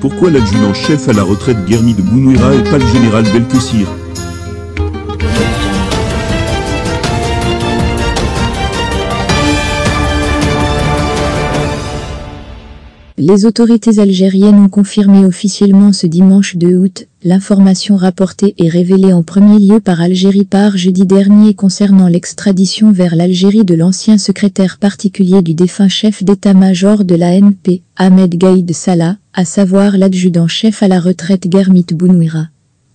Pourquoi l'adjudant-chef à la retraite Guermi de Bounouira et pas le général Belkessir Les autorités algériennes ont confirmé officiellement ce dimanche 2 août l'information rapportée et révélée en premier lieu par Algérie par jeudi dernier concernant l'extradition vers l'Algérie de l'ancien secrétaire particulier du défunt chef d'état-major de la NP, Ahmed Gaïd Salah, à savoir l'adjudant-chef à la retraite Germit Bounouira.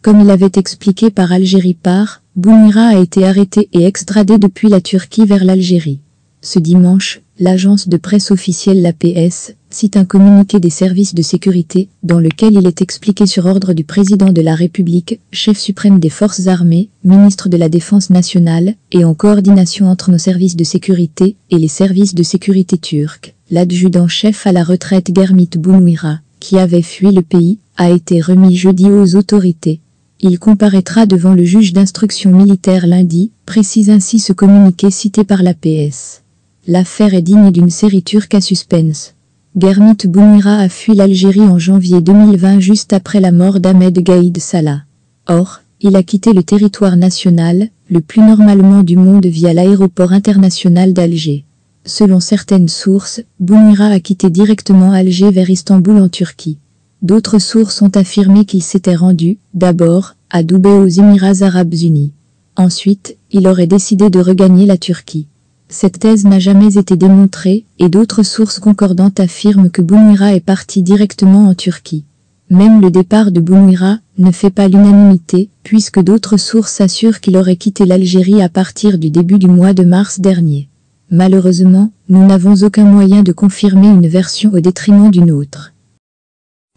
Comme il avait expliqué par Algérie par, Bounouira a été arrêté et extradé depuis la Turquie vers l'Algérie. Ce dimanche, l'agence de presse officielle l'APS cite un communiqué des services de sécurité dans lequel il est expliqué sur ordre du président de la République, chef suprême des forces armées, ministre de la Défense nationale et en coordination entre nos services de sécurité et les services de sécurité turcs, l'adjudant-chef à la retraite Germit Bounouira, qui avait fui le pays, a été remis jeudi aux autorités. Il comparaîtra devant le juge d'instruction militaire lundi, précise ainsi ce communiqué cité par l'APS. L'affaire est digne d'une série turque à suspense. Germit Bounira a fui l'Algérie en janvier 2020 juste après la mort d'Ahmed Gaïd Salah. Or, il a quitté le territoire national, le plus normalement du monde via l'aéroport international d'Alger. Selon certaines sources, Bounira a quitté directement Alger vers Istanbul en Turquie. D'autres sources ont affirmé qu'il s'était rendu, d'abord, à Dubaï aux Émirats Arabes Unis. Ensuite, il aurait décidé de regagner la Turquie. Cette thèse n'a jamais été démontrée, et d'autres sources concordantes affirment que Boumira est parti directement en Turquie. Même le départ de Boumira ne fait pas l'unanimité, puisque d'autres sources assurent qu'il aurait quitté l'Algérie à partir du début du mois de mars dernier. Malheureusement, nous n'avons aucun moyen de confirmer une version au détriment d'une autre.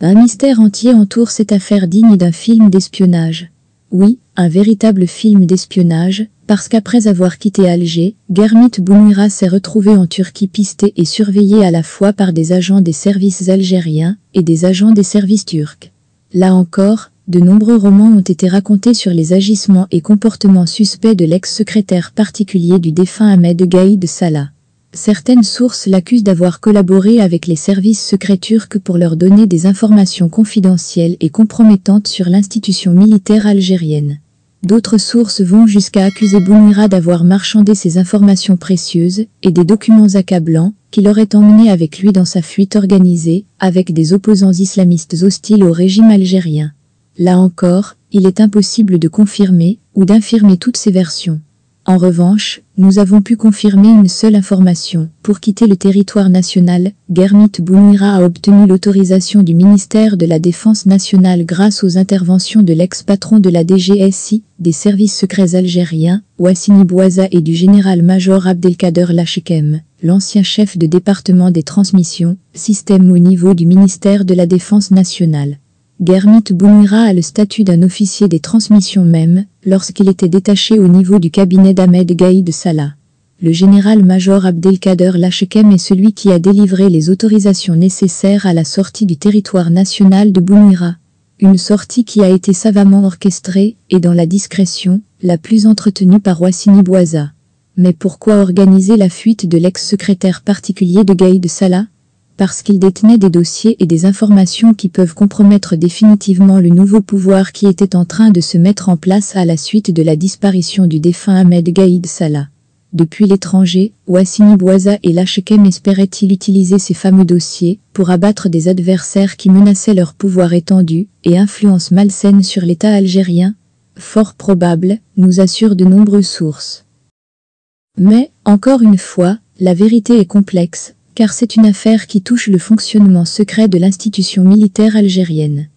Un mystère entier entoure cette affaire digne d'un film d'espionnage. Oui, un véritable film d'espionnage, parce qu'après avoir quitté Alger, Germit Boumira s'est retrouvé en Turquie pisté et surveillé à la fois par des agents des services algériens et des agents des services turcs. Là encore, de nombreux romans ont été racontés sur les agissements et comportements suspects de l'ex-secrétaire particulier du défunt Ahmed Gaïd Salah. Certaines sources l'accusent d'avoir collaboré avec les services secrets turcs pour leur donner des informations confidentielles et compromettantes sur l'institution militaire algérienne. D'autres sources vont jusqu'à accuser Boumira d'avoir marchandé ces informations précieuses et des documents accablants qu'il aurait emmenés avec lui dans sa fuite organisée avec des opposants islamistes hostiles au régime algérien. Là encore, il est impossible de confirmer ou d'infirmer toutes ces versions. En revanche, nous avons pu confirmer une seule information. Pour quitter le territoire national, Germit Bounira a obtenu l'autorisation du ministère de la Défense nationale grâce aux interventions de l'ex-patron de la DGSI, des services secrets algériens, Wassini Bouaza et du général-major Abdelkader Lachekem, l'ancien chef de département des transmissions, système au niveau du ministère de la Défense nationale. Germit Boumira a le statut d'un officier des transmissions même, lorsqu'il était détaché au niveau du cabinet d'Ahmed Gaïd Salah. Le général-major Abdelkader Lachekem est celui qui a délivré les autorisations nécessaires à la sortie du territoire national de Boumira. Une sortie qui a été savamment orchestrée, et dans la discrétion, la plus entretenue par Wassini Bouaza. Mais pourquoi organiser la fuite de l'ex-secrétaire particulier de Gaïd Salah? Parce qu'il détenait des dossiers et des informations qui peuvent compromettre définitivement le nouveau pouvoir qui était en train de se mettre en place à la suite de la disparition du défunt Ahmed Gaïd Salah. Depuis l'étranger, Wassini Bouaza et Lachekem espéraient-ils utiliser ces fameux dossiers pour abattre des adversaires qui menaçaient leur pouvoir étendu et influence malsaine sur l'État algérien? Fort probable, nous assurent de nombreuses sources. Mais, encore une fois, la vérité est complexe, car c'est une affaire qui touche le fonctionnement secret de l'institution militaire algérienne.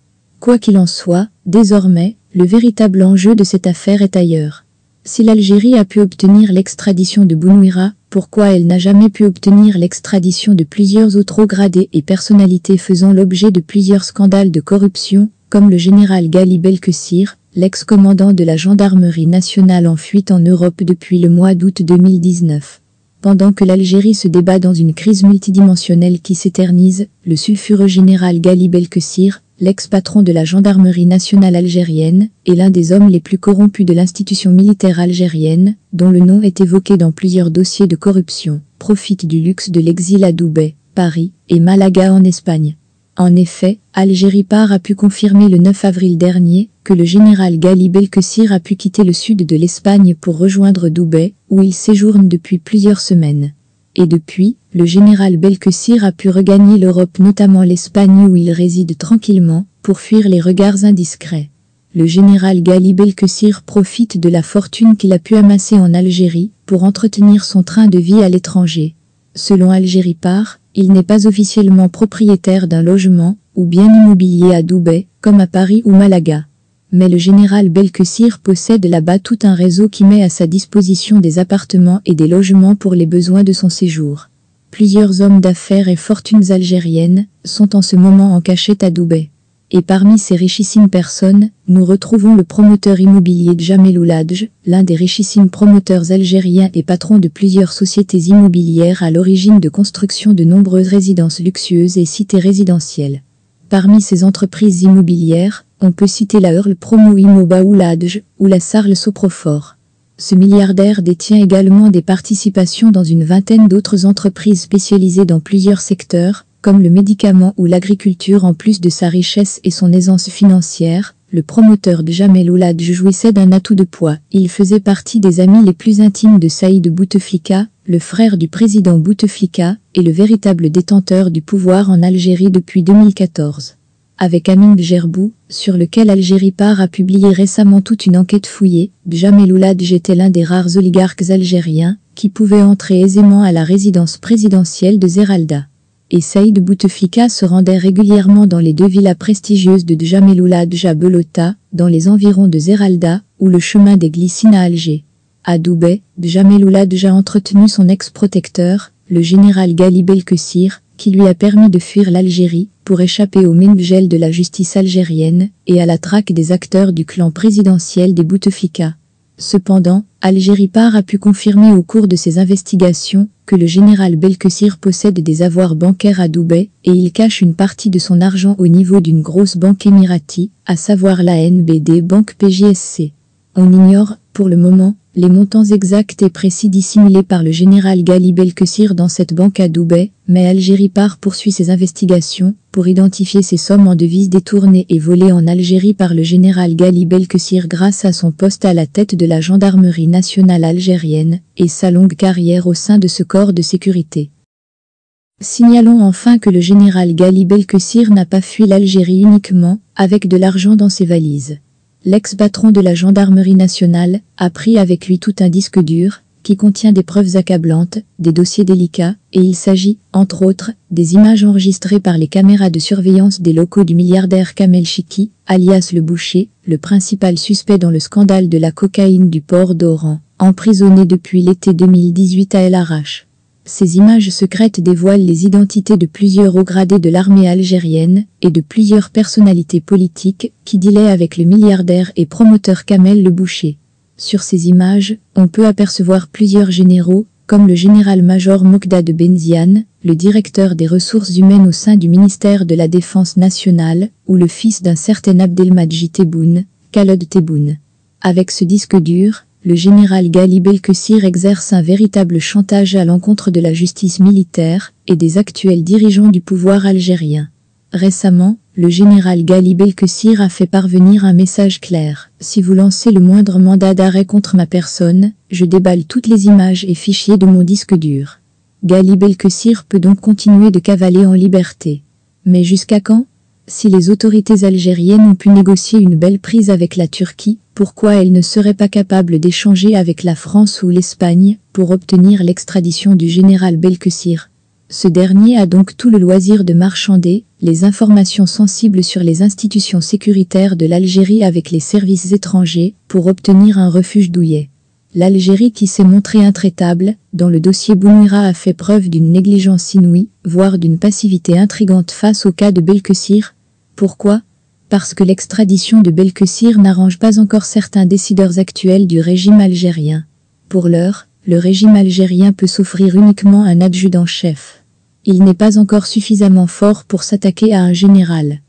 Quoi qu'il en soit, désormais, le véritable enjeu de cette affaire est ailleurs. Si l'Algérie a pu obtenir l'extradition de Bounouira, pourquoi elle n'a jamais pu obtenir l'extradition de plusieurs autres gradés et personnalités faisant l'objet de plusieurs scandales de corruption, comme le général Gali Belkessir, l'ex-commandant de la gendarmerie nationale en fuite en Europe depuis le mois d'août 2019 pendant que l'Algérie se débat dans une crise multidimensionnelle qui s'éternise, le sulfureux général Gali Belkessir, l'ex-patron de la gendarmerie nationale algérienne, est l'un des hommes les plus corrompus de l'institution militaire algérienne, dont le nom est évoqué dans plusieurs dossiers de corruption, profite du luxe de l'exil à Dubaï, Paris et Malaga en Espagne. En effet, Algérie Part a pu confirmer le 9 avril dernier que le général Gali Belkessir a pu quitter le sud de l'Espagne pour rejoindre Dubaï, où il séjourne depuis plusieurs semaines. Et depuis, le général Belkessir a pu regagner l'Europe notamment l'Espagne où il réside tranquillement, pour fuir les regards indiscrets. Le général Gali Belkessir profite de la fortune qu'il a pu amasser en Algérie pour entretenir son train de vie à l'étranger. Selon Algérie Part, il n'est pas officiellement propriétaire d'un logement ou bien immobilier à Dubaï, comme à Paris ou Malaga. Mais le général Belkessir possède là-bas tout un réseau qui met à sa disposition des appartements et des logements pour les besoins de son séjour. Plusieurs hommes d'affaires et fortunes algériennes sont en ce moment en cachette à Dubaï. Et parmi ces richissimes personnes, nous retrouvons le promoteur immobilier Jamel Ouladj, l'un des richissimes promoteurs algériens et patron de plusieurs sociétés immobilières à l'origine de construction de nombreuses résidences luxueuses et cités résidentielles. Parmi ces entreprises immobilières, on peut citer la Earl Promo Immoba Ouladj ou la Sarle Soprofort. Ce milliardaire détient également des participations dans une vingtaine d'autres entreprises spécialisées dans plusieurs secteurs, comme le médicament ou l'agriculture en plus de sa richesse et son aisance financière, le promoteur de Jamel jouissait d'un atout de poids. Il faisait partie des amis les plus intimes de Saïd Bouteflika, le frère du président Bouteflika, et le véritable détenteur du pouvoir en Algérie depuis 2014. Avec Amin Gerbou, sur lequel Algérie Part a publié récemment toute une enquête fouillée, Jamel Oulad était l'un des rares oligarques algériens qui pouvaient entrer aisément à la résidence présidentielle de Zeralda et Saïd Bouteflika se rendait régulièrement dans les deux villas prestigieuses de Djameloula Djabelota, dans les environs de Zeralda, ou le chemin des Glycines à Alger. À Dubaï, Djameloula a entretenu son ex-protecteur, le général Gali Belkessir, qui lui a permis de fuir l'Algérie pour échapper au mingel de la justice algérienne et à la traque des acteurs du clan présidentiel des Bouteflika. Cependant, Algérie Part a pu confirmer au cours de ses investigations que le général Belkessir possède des avoirs bancaires à Dubaï et il cache une partie de son argent au niveau d'une grosse banque émirati, à savoir la NBD Banque PJSC. On ignore, pour le moment, les montants exacts et précis dissimulés par le général Gali Belkessir dans cette banque à Dubaï, mais Algérie part poursuit ses investigations pour identifier ces sommes en devises détournées et volées en Algérie par le général Gali Belkessir grâce à son poste à la tête de la gendarmerie nationale algérienne et sa longue carrière au sein de ce corps de sécurité. Signalons enfin que le général Gali Belkessir n'a pas fui l'Algérie uniquement avec de l'argent dans ses valises. L'ex-patron de la gendarmerie nationale a pris avec lui tout un disque dur qui contient des preuves accablantes, des dossiers délicats, et il s'agit, entre autres, des images enregistrées par les caméras de surveillance des locaux du milliardaire Kamel Chiki, alias le boucher, le principal suspect dans le scandale de la cocaïne du port d'Oran, emprisonné depuis l'été 2018 à El. Ces images secrètes dévoilent les identités de plusieurs hauts gradés de l'armée algérienne et de plusieurs personnalités politiques qui dilaient avec le milliardaire et promoteur Kamel Le Boucher. Sur ces images, on peut apercevoir plusieurs généraux, comme le général-major Mokda de Benziane, le directeur des ressources humaines au sein du ministère de la Défense nationale, ou le fils d'un certain Abdelmadjid Tebboune, Khaled Tebboune. Avec ce disque dur, le général Gali Belkessir exerce un véritable chantage à l'encontre de la justice militaire et des actuels dirigeants du pouvoir algérien. Récemment, le général Gali Belkessir a fait parvenir un message clair. Si vous lancez le moindre mandat d'arrêt contre ma personne, je déballe toutes les images et fichiers de mon disque dur. Gali Belkessir peut donc continuer de cavaler en liberté. Mais jusqu'à quand? Si les autorités algériennes ont pu négocier une belle prise avec la Turquie, pourquoi elles ne seraient pas capables d'échanger avec la France ou l'Espagne pour obtenir l'extradition du général Belkessir Ce dernier a donc tout le loisir de marchander les informations sensibles sur les institutions sécuritaires de l'Algérie avec les services étrangers pour obtenir un refuge douillet. L'Algérie qui s'est montrée intraitable, dans le dossier Boumira a fait preuve d'une négligence inouïe, voire d'une passivité intrigante face au cas de Belkessir, pourquoi? Parce que l'extradition de Belkessir n'arrange pas encore certains décideurs actuels du régime algérien. Pour l'heure, le régime algérien peut s'offrir uniquement un adjudant-chef. Il n'est pas encore suffisamment fort pour s'attaquer à un général.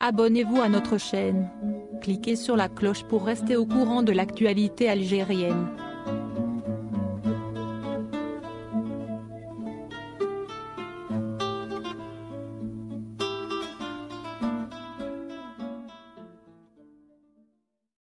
Abonnez-vous à notre chaîne. Cliquez sur la cloche pour rester au courant de l'actualité algérienne.